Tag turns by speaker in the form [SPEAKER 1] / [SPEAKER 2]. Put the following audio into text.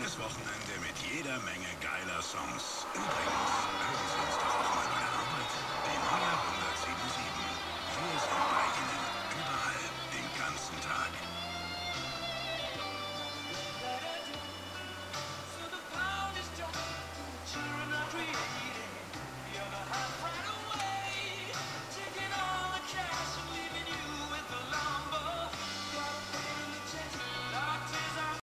[SPEAKER 1] schönes Wochenende mit jeder Menge geiler Songs. Übrigens, hören Sie uns doch auch